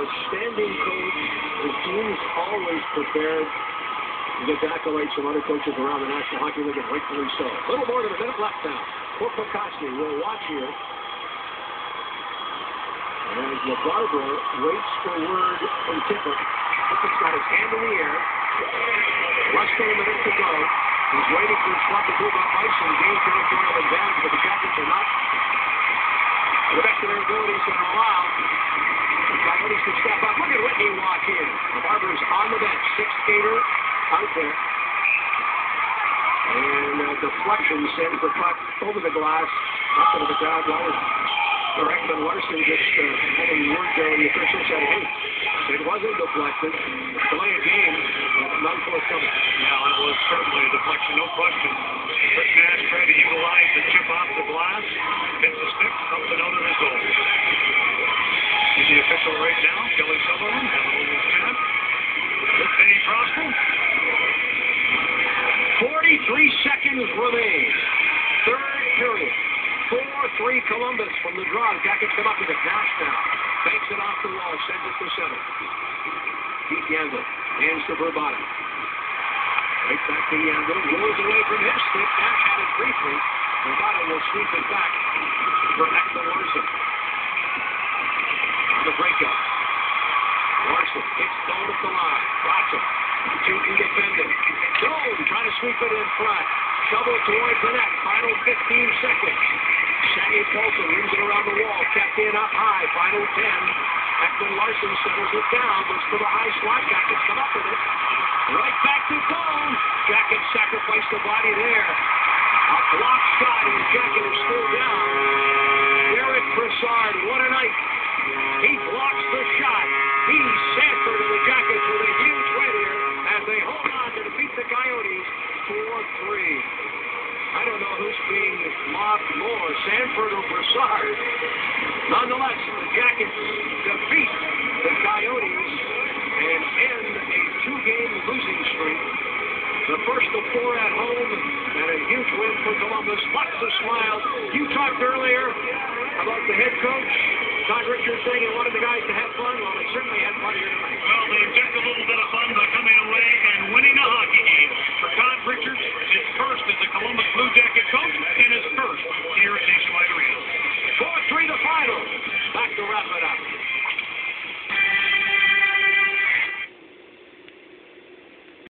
outstanding coach. His team's always prepared. Gets accolades from other coaches around the National Hockey League, and rightfully so. A little more than a minute left now. Poor Pekosny will watch here. As LaBarbera waits for word from Tippett. Tippett's got his hand in the air. Less than a minute to go. He's waiting for club to move up ice and gain territorial advantage, but the Jackets are not to the best of their abilities in a while. The Coyotes can step up. Look at Whitney walk in. LaBarbera's on the bench. Six-skater out there. And uh, deflection sends the puck over the glass up into the crowd. Or Ekman Larsson just uh, having word there, the official said, hey, it wasn't deflected. Delay a game, none forthcoming. Yeah, it was certainly a deflection, no question. Rick Nash tried to utilize the chip off the glass, hits the stick, up and out of his zone. See the official right now, Kelly Sutherland, having a little chat with Vinny Prospal. 43 seconds remain. Third period. 4-3 Columbus from the draw. Jackets come up with a Nash now. Banks it off the wall. Sends it to center. Keith Yandle. Hands to Vrbata. Right back to Yandle. Rolls away from his stick. Nash had it briefly. Vrbata will sweep it back for Ekman Larsson. On the breakup. Larsson hits down at the line. It. Two it. Stone trying to sweep it in front. Shovel towards the net. Final 15 seconds. Sammy Pahlsson moves it around the wall. Kept in up high. Final 10. Ekman Larsson settles it down. Looks for the high slot. Jackets come up with it. Right back to Cone. Jackets sacrifice the body there. A block shot and jacket is still down. Derick Brassard, what a night. He blocks the shot. He's Sanford of the Jackets with a huge win here as they hold on to defeat the Coyotes 4-3. I don't know who's being mobbed more, Sanford or Brassard. Nonetheless, the Jackets defeat the Coyotes and end a two-game losing streak. The first of four at home and a huge win for Columbus. Lots of smiles. You talked earlier about the head coach, Todd Richards, saying he wanted the guys